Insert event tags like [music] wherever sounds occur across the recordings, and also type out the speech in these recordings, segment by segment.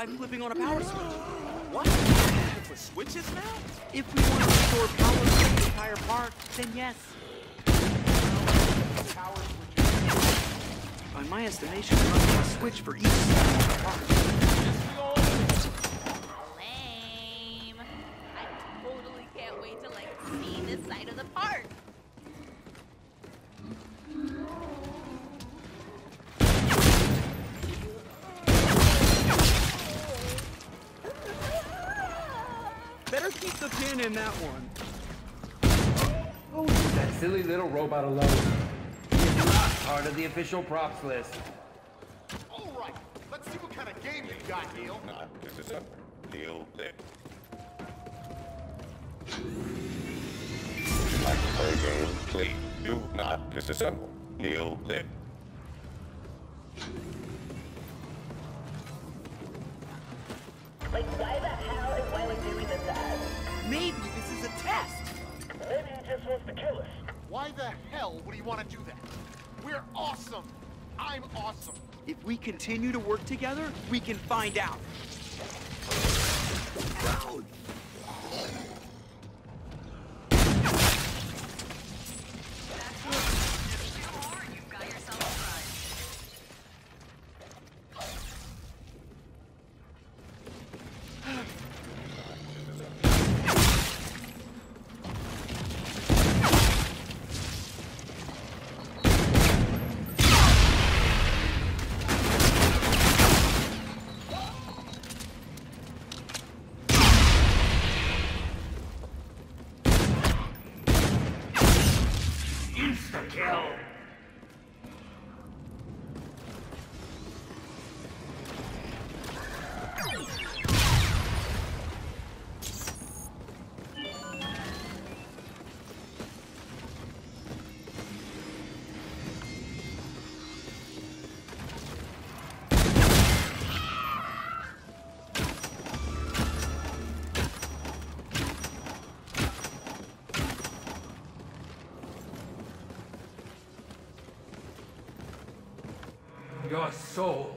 by flipping on a power switch. [gasps] What? For switches now? If we want to restore power to the entire park, then yes. By my estimation, there must be a switch for each section of the park. Lame. I totally can't wait to like see this side of the park. The pin in that one. Oh, leave that silly little robot alone. He is not part of the official props list. All right, let's see what kind of game you got, Neil. Not disassemble. Neil Dick. Like to play a game, please do not disassemble. Neil Dick. Like, why the hell Maybe this is a test. Maybe he just wants to kill us. Why the hell would he want to do that? We're awesome. I'm awesome. If we continue to work together, we can find out. Your soul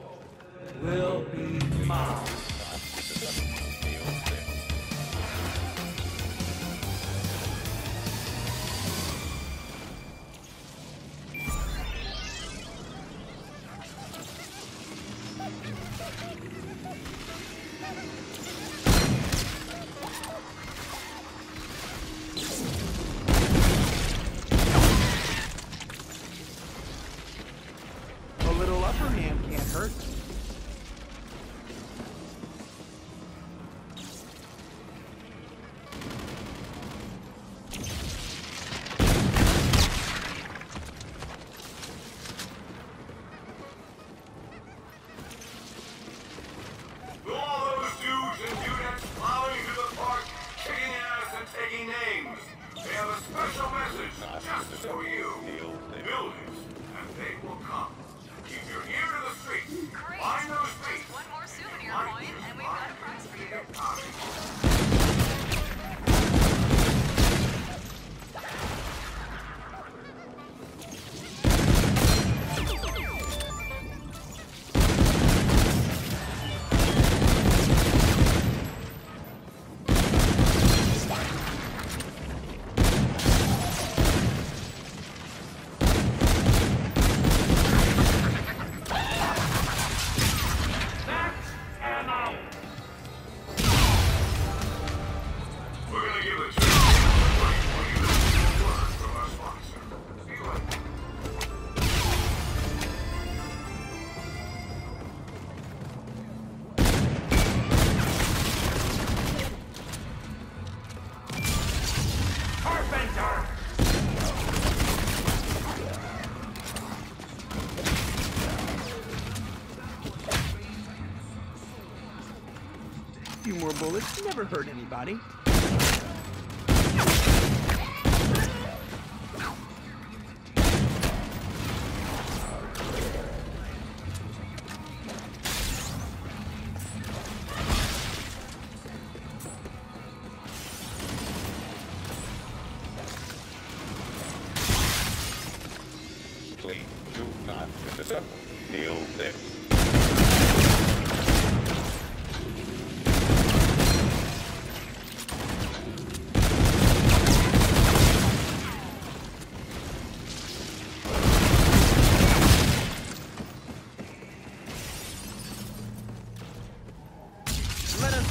never hurt anybody.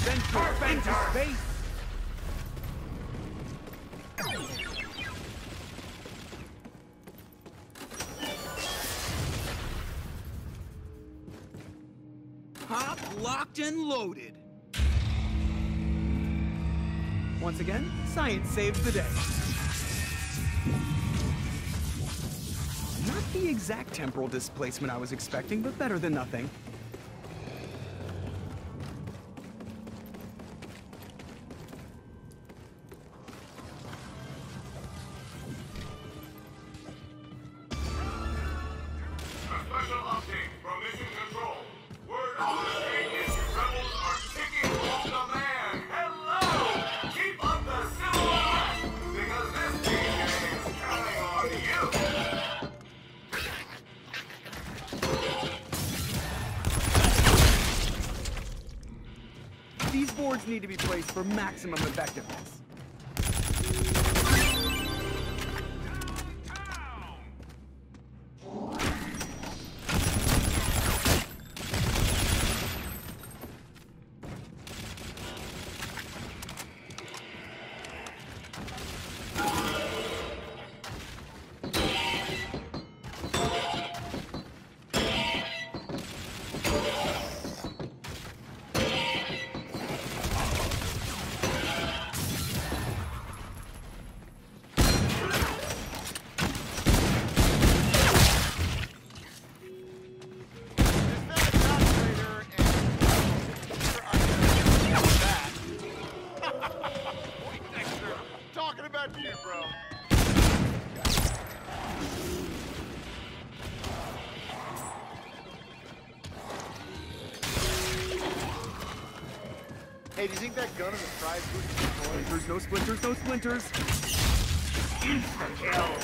Adventure Adventure space! Hop locked and loaded. Once again, science saves the day. Not the exact temporal displacement I was expecting, but better than nothing. no Splinters, no splinters, no splinters! Kill!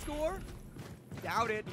score? Doubt it.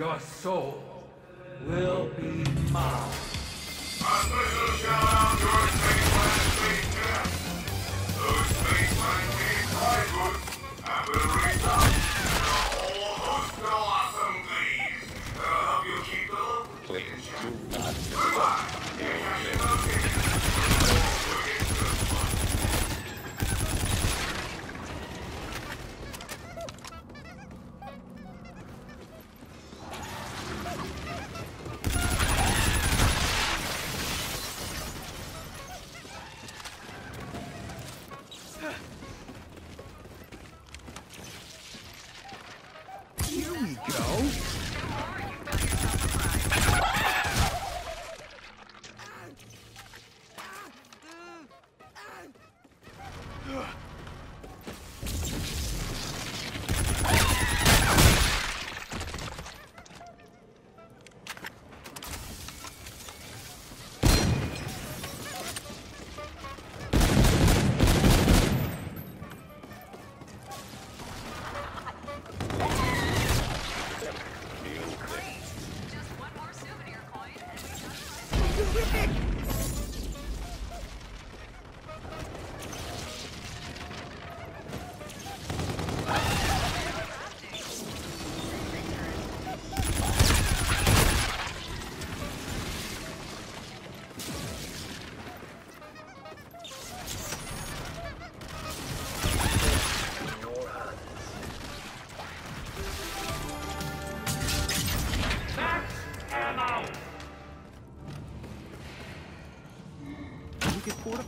your soul.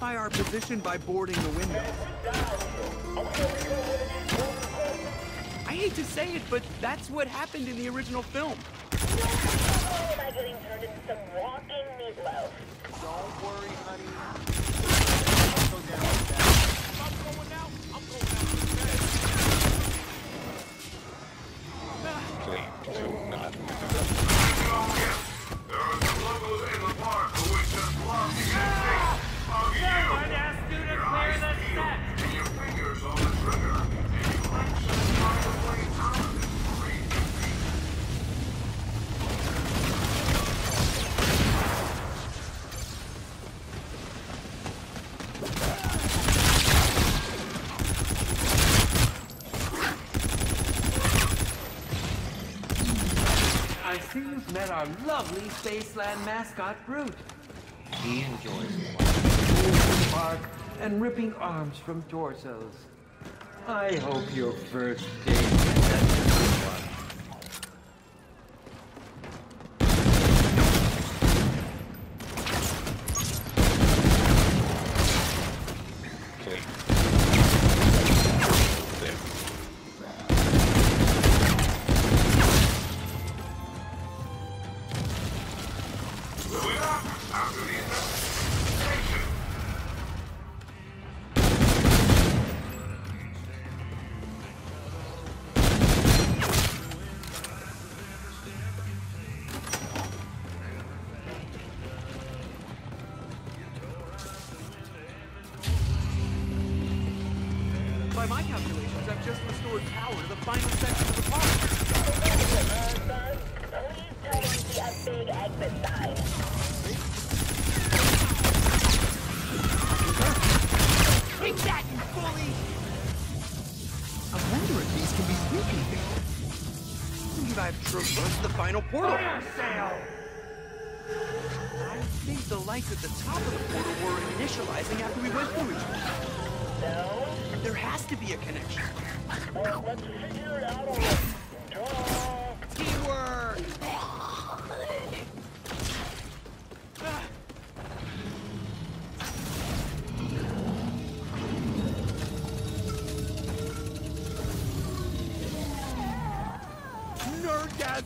solidify our position by boarding the window. I hate to say it, but that's what happened in the original film. Don't worry, honey. I'm going out. I'm going out. lovely Spaceland mascot, Brute. He enjoys the park and ripping arms from torsos. I hope your first date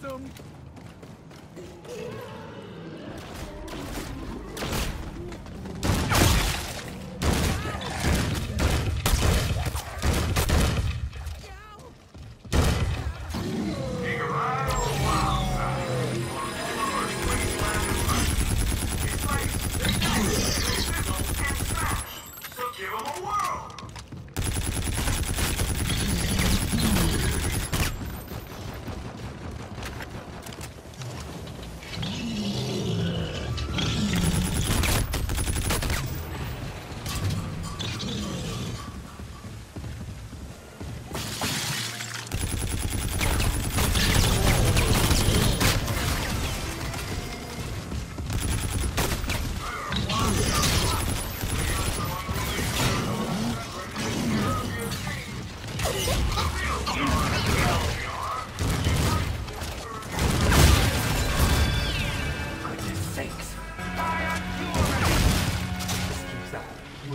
system.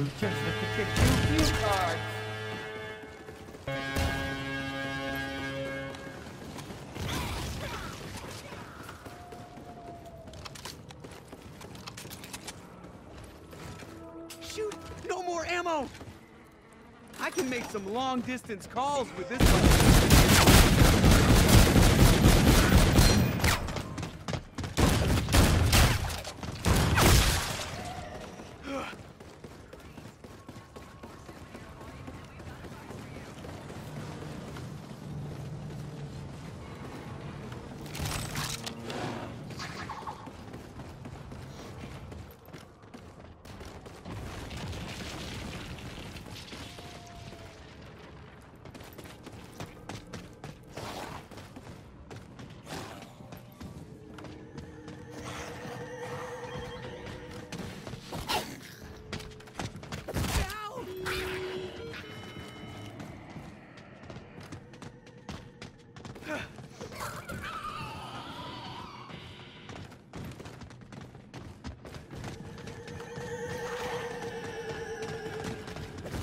We're just looking cue cards. Shoot! No more ammo! I can make some long-distance calls with this one.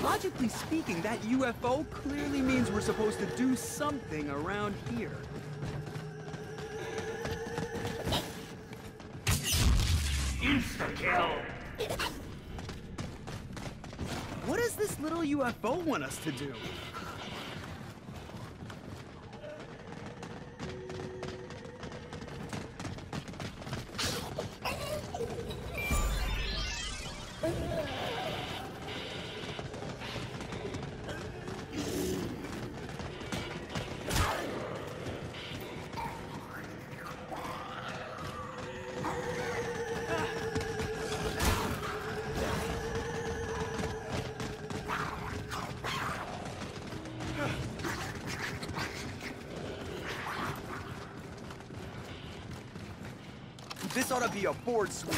Logically speaking, that UFO clearly means we're supposed to do something around here. Insta-kill! What does this little UFO want us to do? board sweep.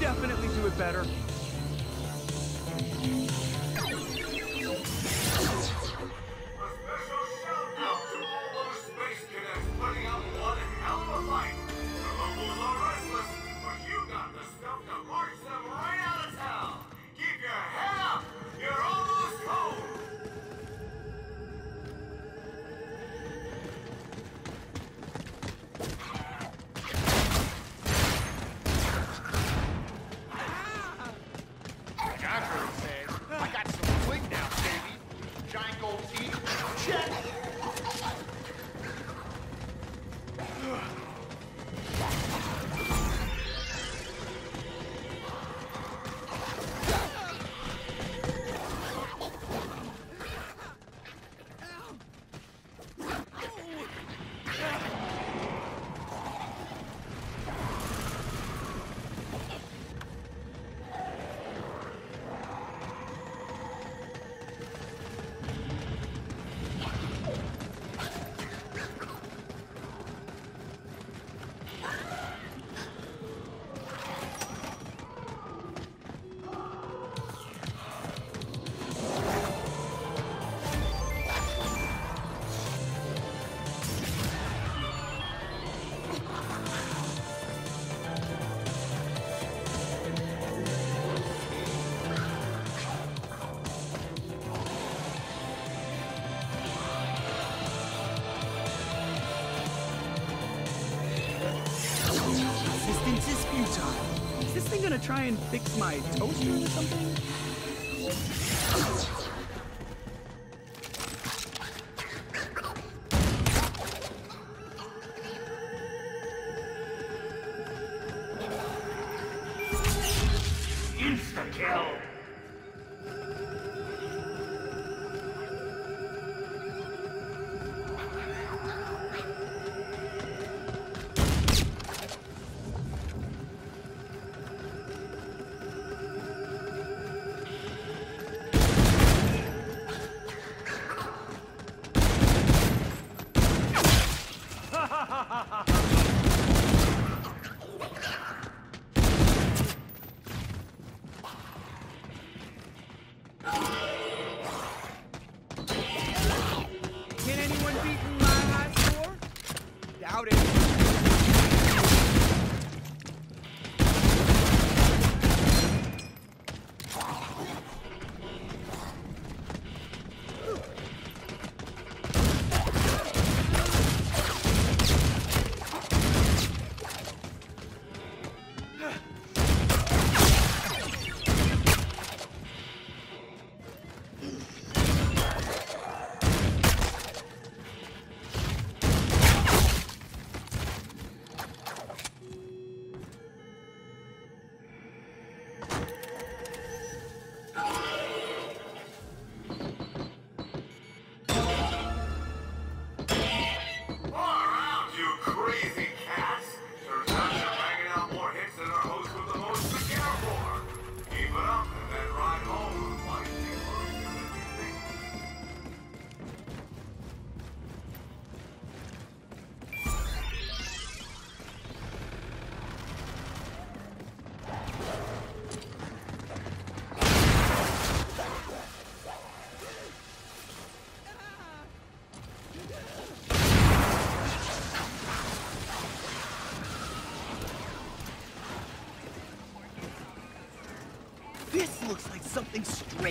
definitely do it better. Try and fix my toaster or something? Can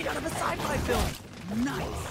out of a sci-fi film. Nice.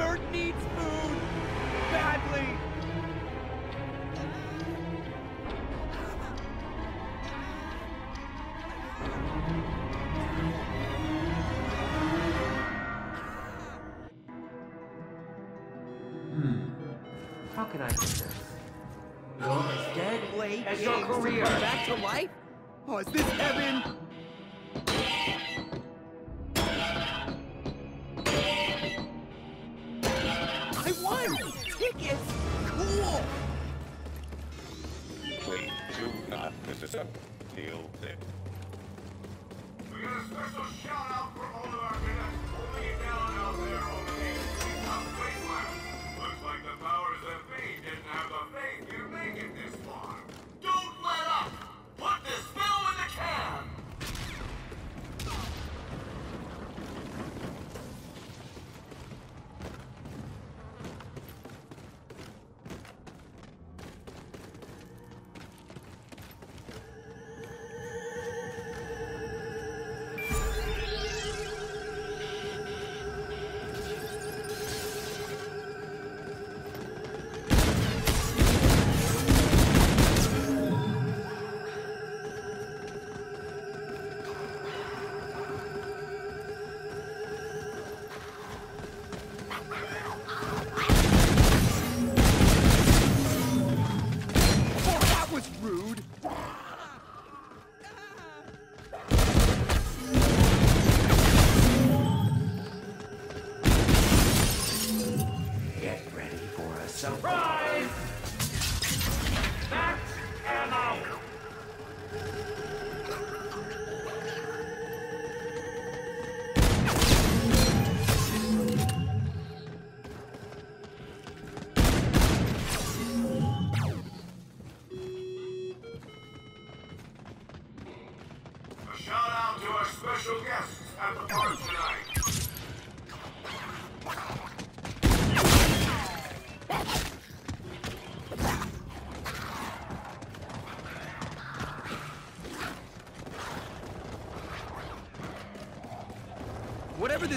Nerd needs food badly. Hmm. How can I do this? You're as dead Play as your career. back to life? Oh, is this heaven?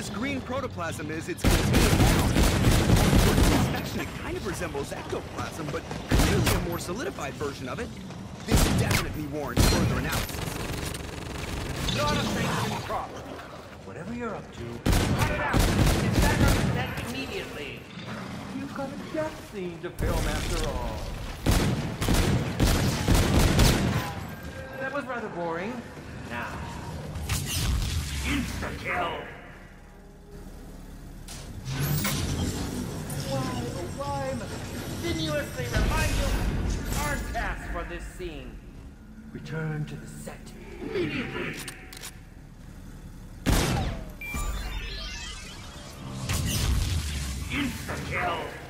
This green protoplasm is, it's contained now. On first inspection, it kind of resembles ectoplasm, but clearly a more solidified version of it. This definitely warrants further analysis. Not a sanctioned crop. Whatever you're up to, cut it out! Get back on set immediately! You've got a death scene to film after all. That was rather boring. Now, insta-kill! I continuously remind you our task for this scene? Return to the set immediately! Insta-kill!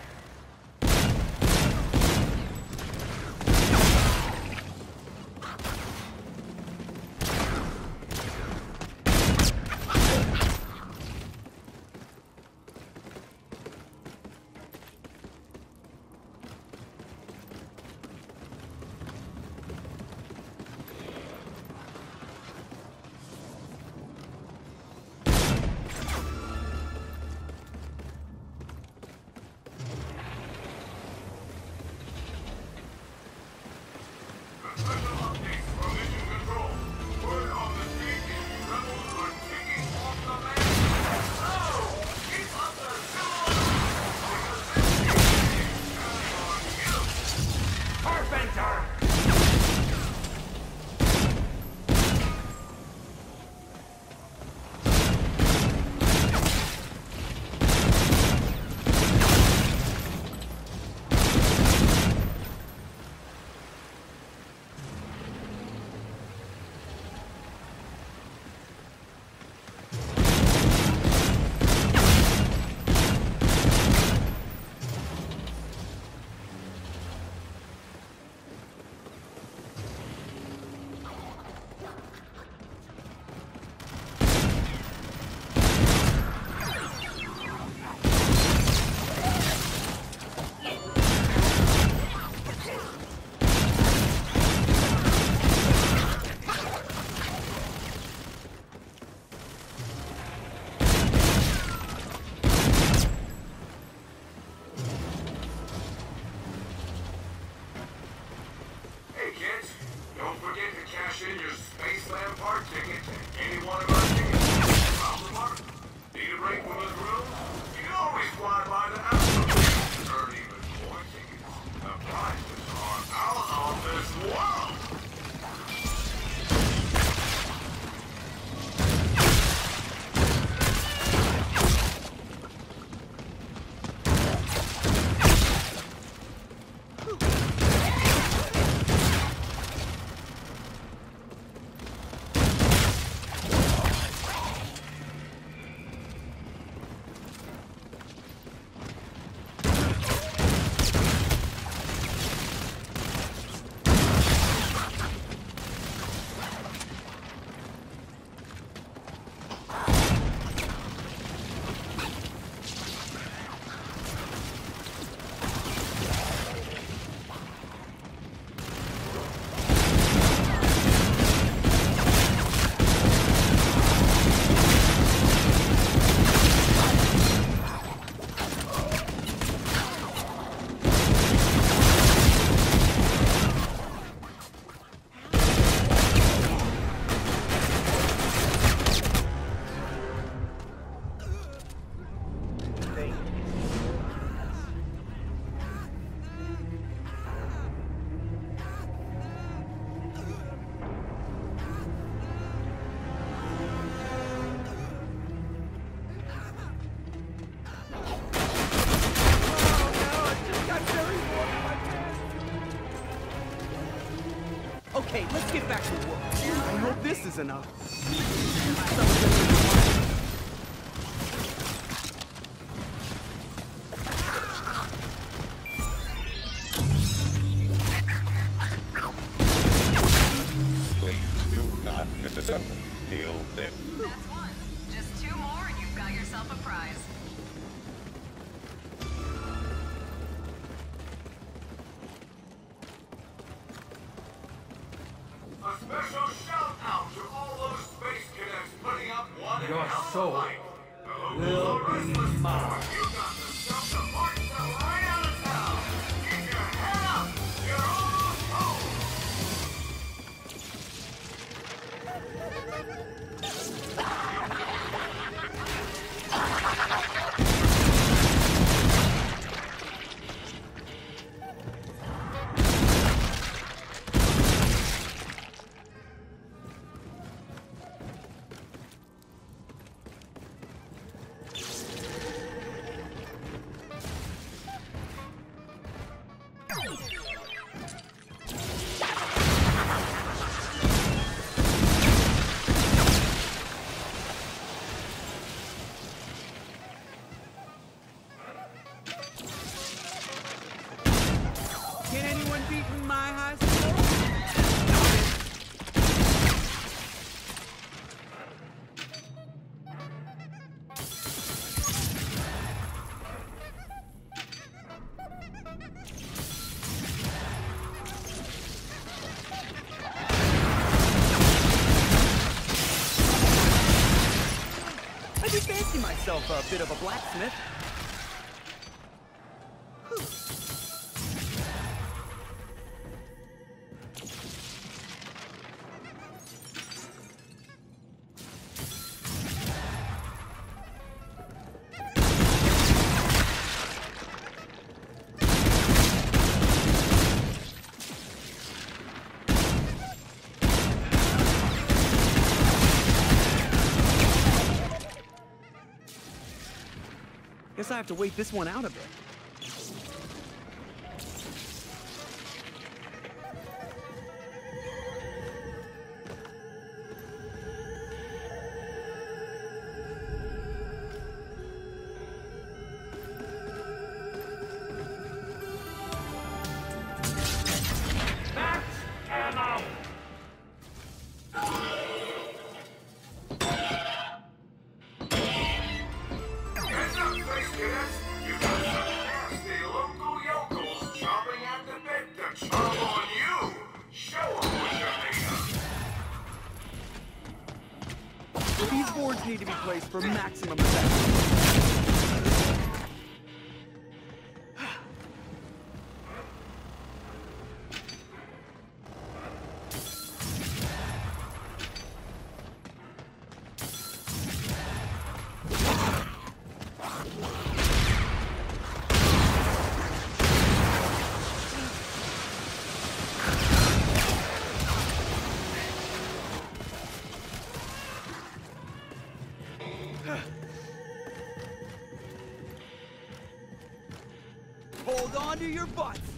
Park ticket to any one of our enough. bit of a blacksmith. I have to wait this one out a bit. your butts!